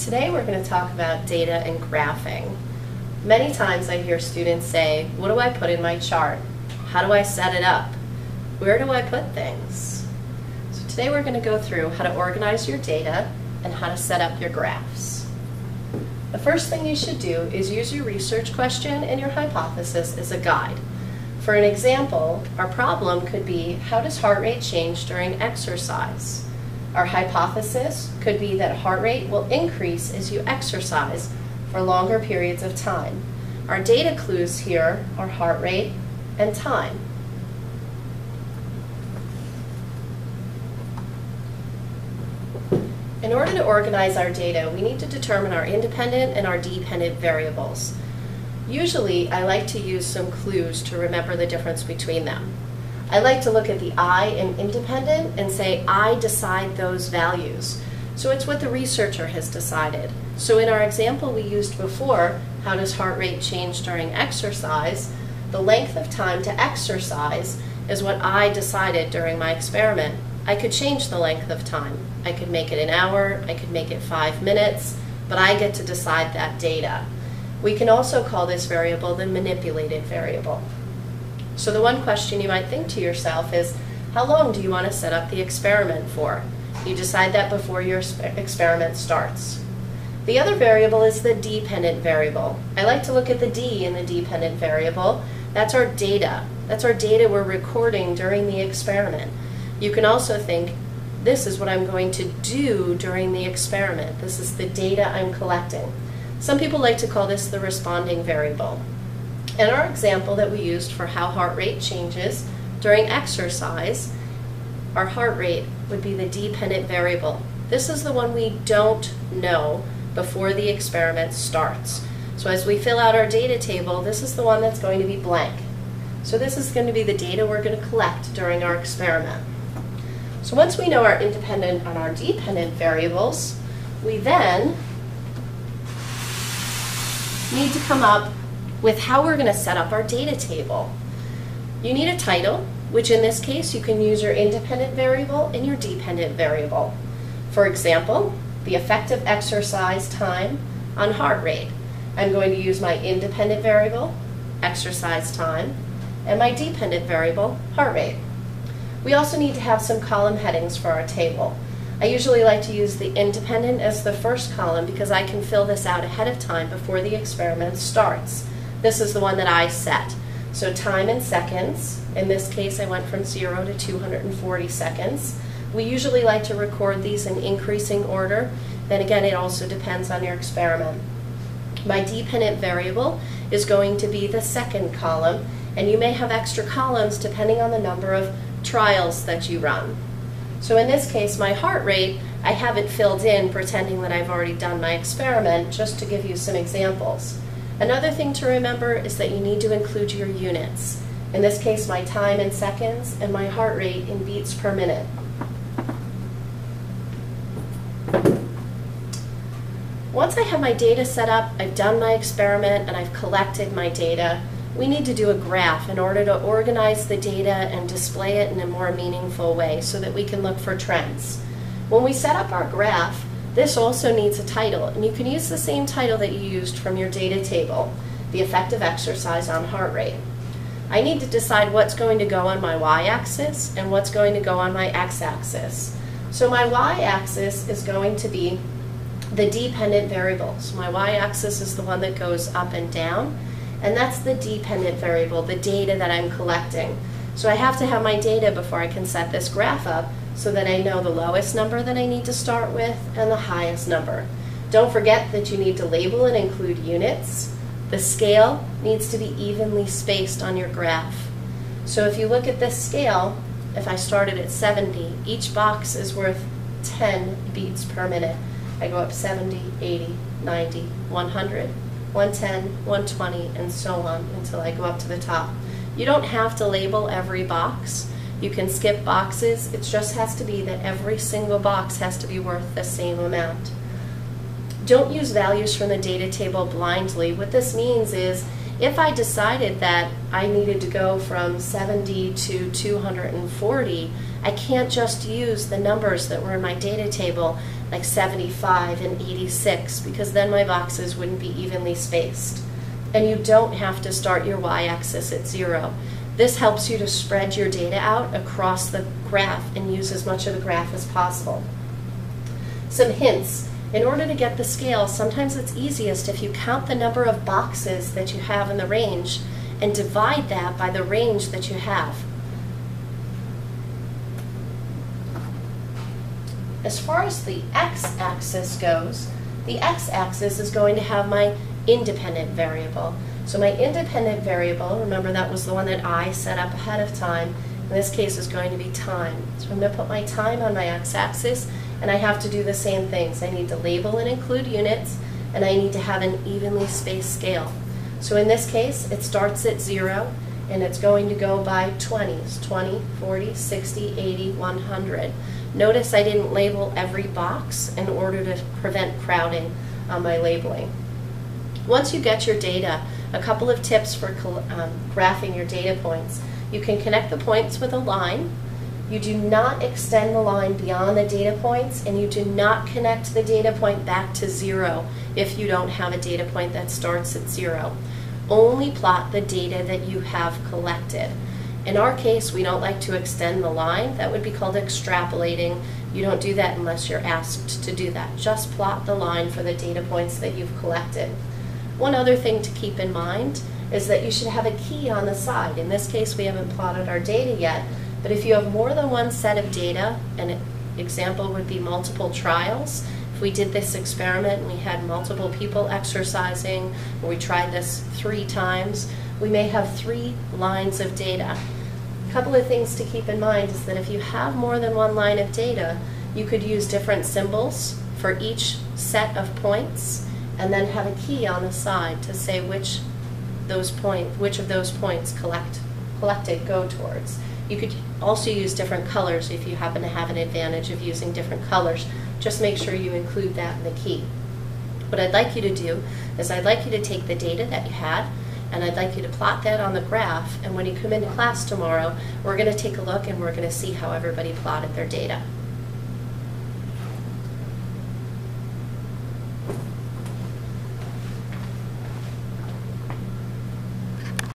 Today we're going to talk about data and graphing. Many times I hear students say, what do I put in my chart? How do I set it up? Where do I put things? So today we're going to go through how to organize your data and how to set up your graphs. The first thing you should do is use your research question and your hypothesis as a guide. For an example, our problem could be how does heart rate change during exercise? Our hypothesis could be that heart rate will increase as you exercise for longer periods of time. Our data clues here are heart rate and time. In order to organize our data, we need to determine our independent and our dependent variables. Usually, I like to use some clues to remember the difference between them. I like to look at the I in independent and say, I decide those values. So it's what the researcher has decided. So in our example we used before, how does heart rate change during exercise? The length of time to exercise is what I decided during my experiment. I could change the length of time. I could make it an hour, I could make it five minutes, but I get to decide that data. We can also call this variable the manipulated variable. So the one question you might think to yourself is, how long do you want to set up the experiment for? You decide that before your experiment starts. The other variable is the dependent variable. I like to look at the D in the dependent variable. That's our data. That's our data we're recording during the experiment. You can also think, this is what I'm going to do during the experiment. This is the data I'm collecting. Some people like to call this the responding variable. In our example that we used for how heart rate changes during exercise, our heart rate would be the dependent variable. This is the one we don't know before the experiment starts. So as we fill out our data table, this is the one that's going to be blank. So this is going to be the data we're going to collect during our experiment. So once we know our independent and our dependent variables, we then need to come up with how we're going to set up our data table. You need a title, which in this case you can use your independent variable and your dependent variable. For example, the effective exercise time on heart rate. I'm going to use my independent variable, exercise time, and my dependent variable, heart rate. We also need to have some column headings for our table. I usually like to use the independent as the first column because I can fill this out ahead of time before the experiment starts. This is the one that I set. So time in seconds, in this case I went from 0 to 240 seconds. We usually like to record these in increasing order. Then again, it also depends on your experiment. My dependent variable is going to be the second column, and you may have extra columns depending on the number of trials that you run. So in this case, my heart rate, I have it filled in pretending that I've already done my experiment just to give you some examples. Another thing to remember is that you need to include your units. In this case, my time in seconds and my heart rate in beats per minute. Once I have my data set up, I've done my experiment, and I've collected my data, we need to do a graph in order to organize the data and display it in a more meaningful way so that we can look for trends. When we set up our graph, this also needs a title, and you can use the same title that you used from your data table, the effective exercise on heart rate. I need to decide what's going to go on my y-axis and what's going to go on my x-axis. So my y-axis is going to be the dependent variable. So my y-axis is the one that goes up and down, and that's the dependent variable, the data that I'm collecting. So I have to have my data before I can set this graph up, so that I know the lowest number that I need to start with and the highest number. Don't forget that you need to label and include units. The scale needs to be evenly spaced on your graph. So if you look at this scale, if I started at 70, each box is worth 10 beats per minute. I go up 70, 80, 90, 100, 110, 120, and so on until I go up to the top. You don't have to label every box. You can skip boxes. It just has to be that every single box has to be worth the same amount. Don't use values from the data table blindly. What this means is if I decided that I needed to go from 70 to 240, I can't just use the numbers that were in my data table, like 75 and 86, because then my boxes wouldn't be evenly spaced. And you don't have to start your y-axis at zero. This helps you to spread your data out across the graph and use as much of the graph as possible. Some hints. In order to get the scale, sometimes it's easiest if you count the number of boxes that you have in the range and divide that by the range that you have. As far as the x-axis goes, the x-axis is going to have my independent variable. So my independent variable, remember that was the one that I set up ahead of time, in this case is going to be time. So I'm going to put my time on my x-axis, and I have to do the same things. I need to label and include units, and I need to have an evenly spaced scale. So in this case, it starts at zero, and it's going to go by 20s, 20, 40, 60, 80, 100. Notice I didn't label every box in order to prevent crowding on my labeling. Once you get your data, a couple of tips for um, graphing your data points. You can connect the points with a line. You do not extend the line beyond the data points, and you do not connect the data point back to zero if you don't have a data point that starts at zero. Only plot the data that you have collected. In our case, we don't like to extend the line. That would be called extrapolating. You don't do that unless you're asked to do that. Just plot the line for the data points that you've collected. One other thing to keep in mind is that you should have a key on the side. In this case, we haven't plotted our data yet, but if you have more than one set of data, an example would be multiple trials, if we did this experiment and we had multiple people exercising, or we tried this three times, we may have three lines of data. A couple of things to keep in mind is that if you have more than one line of data, you could use different symbols for each set of points and then have a key on the side to say which those point, which of those points collect, collected go towards. You could also use different colors if you happen to have an advantage of using different colors. Just make sure you include that in the key. What I'd like you to do is I'd like you to take the data that you had and I'd like you to plot that on the graph. And when you come into class tomorrow, we're going to take a look and we're going to see how everybody plotted their data.